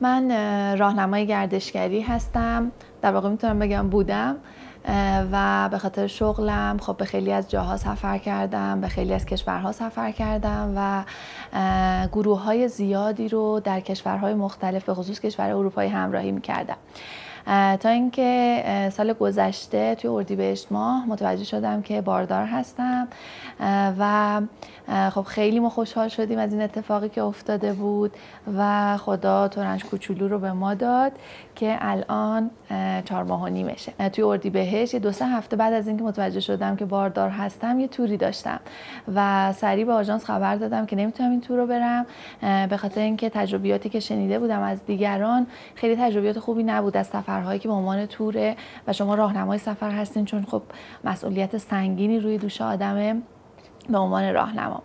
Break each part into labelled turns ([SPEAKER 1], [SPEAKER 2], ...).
[SPEAKER 1] من راهنمای گردشگری هستم. در واقع می‌تونم بگم بودم. و به خاطر شغلم خب به خیلی از جاها سفر کردم به خیلی از کشورها سفر کردم و گروه های زیادی رو در کشورهای مختلف به خصوص کشور اروپایی همراهی می‌کردم. تا اینکه سال گذشته توی اردیبهشت ماه متوجه شدم که باردار هستم. و خب خیلی ما خوشحال شدیم از این اتفاقی که افتاده بود و خدا تورنج کوچولو رو به ما داد که الان چهار ماه و نیمشه. توی اردی بهش یه دو سه هفته بعد از اینکه متوجه شدم که باردار هستم یه توری داشتم و سریع به آژانس خبر دادم که نمی‌تونم این تور رو برم. به خاطر اینکه تجربیاتی که شنیده بودم از دیگران خیلی تجربیات خوبی نبود از سفرهایی که به عنوان توره و شما راهنمای سفر هستین چون خب مسئولیت سنگینی روی دوش آدمه به عنوان راهنما.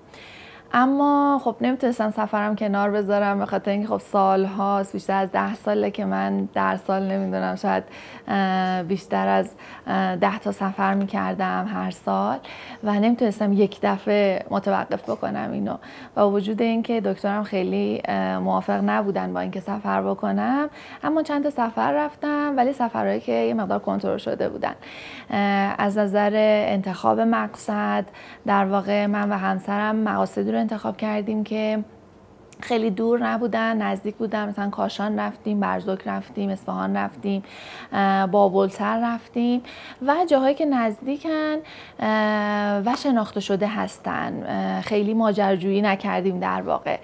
[SPEAKER 1] اما خب نمی‌تونستم سفرم کنار بذارم به خاطر اینکه خب سال هاست بیشتر از ده ساله که من در سال نمی‌دونم شاید بیشتر از ده تا سفر می‌کردم هر سال و نمی‌تونستم یک دفعه متوقف بکنم اینو. و وجود اینکه دکترم خیلی موافق نبودن با اینکه سفر بکنم اما چند تا سفر رفتم ولی سفرهایی که یه مقدار کنترل شده بودن. از نظر انتخاب مقصد در واقع من و همسرم مقاصدی رو انتخاب کردیم که خیلی دور نبودن نزدیک بودن. مثلا کاشان رفتیم برزوک رفتیم اصفهان رفتیم بابلسر رفتیم و جاهایی که نزدیکن و شناخته شده هستن. خیلی ماجرجویی نکردیم در واقع.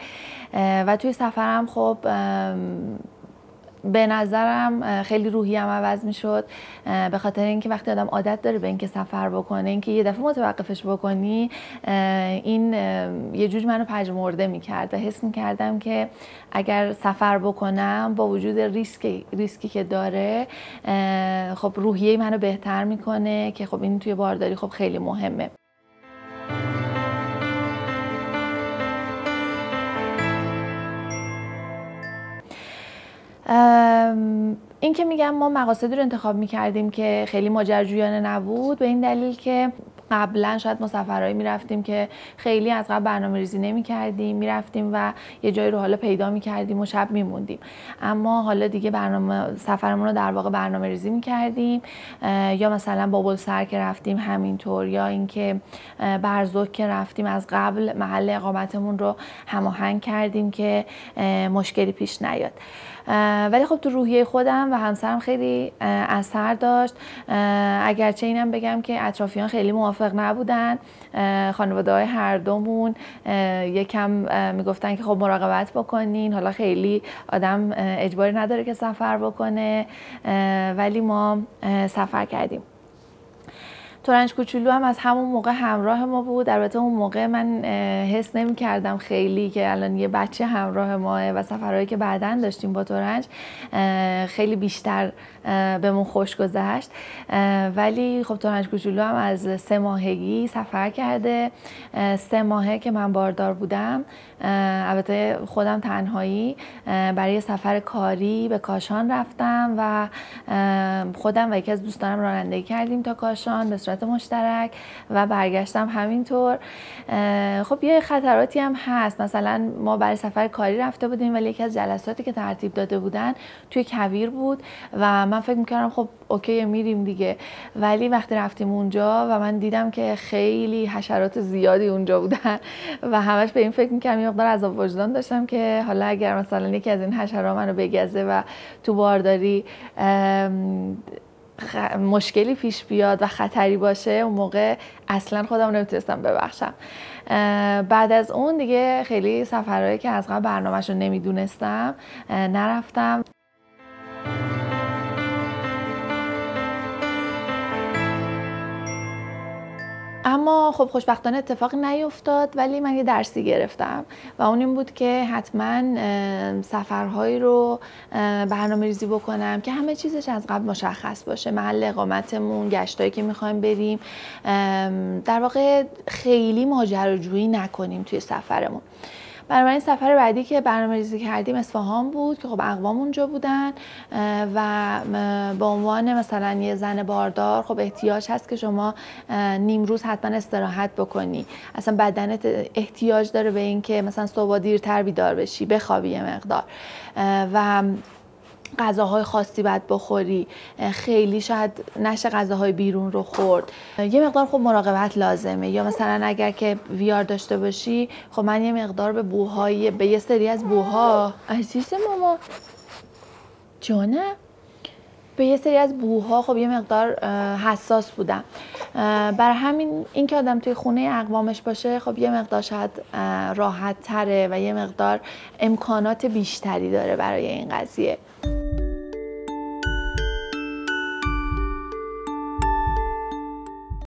[SPEAKER 1] و توی سفرم خب به نظرم خیلی روحیم عوض می شد به خاطر اینکه وقتی آدم عادت داره به اینکه سفر بکنه اینکه یه دفعه متوقفش بکنی این یه جوج منو پژمرده می کرد و حس می کردم که اگر سفر بکنم با وجود ریسک ریسکی که داره خب روحیه منو بهتر می‌کنه که خب این توی بارداری خب خیلی مهمه. این که میگم ما مقاصدی رو انتخاب می‌کردیم که خیلی ماجرجویانه نبود به این دلیل که قبلا شاید ما سفرهایی می‌رفتیم که خیلی از قبل برنامه ریزی نمی کردیم می‌رفتیم و یه جایی رو حالا پیدا می کردیم و شب میموندیم. اما حالا دیگه برنامه سفرمون رو در واقع برنامه ریزی می کردیم یا مثلا بابل سر که رفتیم همینطور یا اینکه برزوک که رفتیم از قبل محل اقامتمون رو هماهنگ کردیم که مشکلی پیش نیاد. ولی خب تو روحیه خودم و همسرم خیلی اثر داشت. اگرچه اینم بگم که اطرافیان خیلی موافق نبودن. خانواده های هر دومون یکم می‌گفتن که خب مراقبت بکنین. حالا خیلی آدم اجباری نداره که سفر بکنه. ولی ما سفر کردیم. تورنج کوچولو هم از همون موقع همراه ما بود. البته اون موقع من حس نمی کردم خیلی که الان یه بچه همراه ماه و سفرهایی که بعدا داشتیم با تورنج خیلی بیشتر بهمون خوش گذشت. ولی خب تورنج کوچولو هم از سه ماهگی سفر کرده. سه ماهه که من باردار بودم. البته خودم تنهایی. برای سفر کاری به کاشان رفتم و خودم و یکی از دوستانم رانندگی کردیم تا کاشان. به صورت مشترک و برگشتم همینطور. خب یه خطراتی هم هست. مثلا ما برای سفر کاری رفته بودیم ولی یکی از جلساتی که ترتیب داده بودن توی کویر بود و من فکر می‌کردم خب اوکی میریم دیگه. ولی وقتی رفتیم اونجا و من دیدم که خیلی حشرات زیادی اونجا بودن و همش به این فکر می‌کردم یه مقدار عذاب وجدان داشتم که حالا اگر مثلا یکی از این حشرات منو بگزه و تو بارداری مشکلی پیش بیاد و خطری باشه اون موقع اصلا خودم نمی‌تونستم ببخشم. بعد از اون دیگه خیلی سفرهایی که از قبل برنامهش رو نمی‌دونستم نرفتم. اما خب خوشبختانه اتفاقی نیفتاد ولی من یه درسی گرفتم و اون این بود که حتما سفرهایی رو برنامه ریزی بکنم که همه چیزش از قبل مشخص باشه. محل اقامتمون گشتایی که می‌خوایم بریم در واقع خیلی ماجراجویی نکنیم توی سفرمون. بنابراین سفر بعدی که برنامه ریزی کردیم اصفهان بود که خب اقوام اونجا بودن و به عنوان مثلا یه زن باردار خب احتیاج هست که شما نیم روز حتما استراحت بکنی. اصلا بدنت احتیاج داره به اینکه مثلا صبح دیرتر بیدار بشی بخوابی یه مقدار. و غذاهای خاصی باید بخوری. خیلی شاید نشه غذاهای بیرون رو خورد. یه مقدار خب مراقبت لازمه. یا مثلا اگر که ویار داشته باشی خب من یه مقدار به بوهای به یه سری از بوها. عزیز ماما. جانه به یه سری از بوها خب یه مقدار حساس بودم. برای همین اینکه آدم توی خونه اقوامش باشه خب یه مقدار شاید راحت تره و یه مقدار امکانات بیشتری داره برای این قضیه.